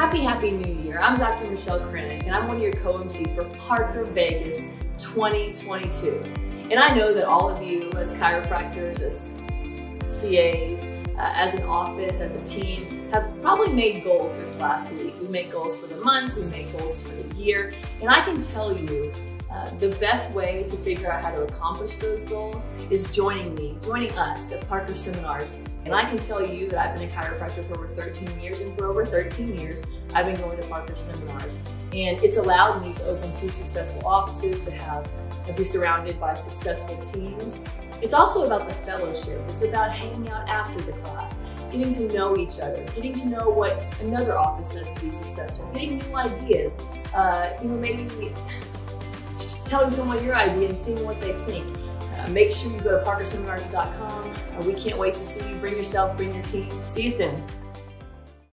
Happy, happy new year. I'm Dr. Michelle Krenek, and I'm one of your co-MCs for Parker Vegas 2022. And I know that all of you as chiropractors, as CAs, uh, as an office, as a team, have probably made goals this last week. We make goals for the month, we make goals for the year, and I can tell you uh, the best way to figure out how to accomplish those goals is joining me, joining us at Parker Seminars. And I can tell you that I've been a chiropractor for over 13 years, and for over 13 years, I've been going to Parker Seminars. And it's allowed me to open two successful offices, to have to be surrounded by successful teams. It's also about the fellowship. It's about hanging out after the class, getting to know each other, getting to know what another office does to be successful, getting new ideas. Uh, you know, maybe telling someone your idea and seeing what they think. Uh, make sure you go to parkerseminars.com. Uh, we can't wait to see you. Bring yourself, bring your team. See you soon.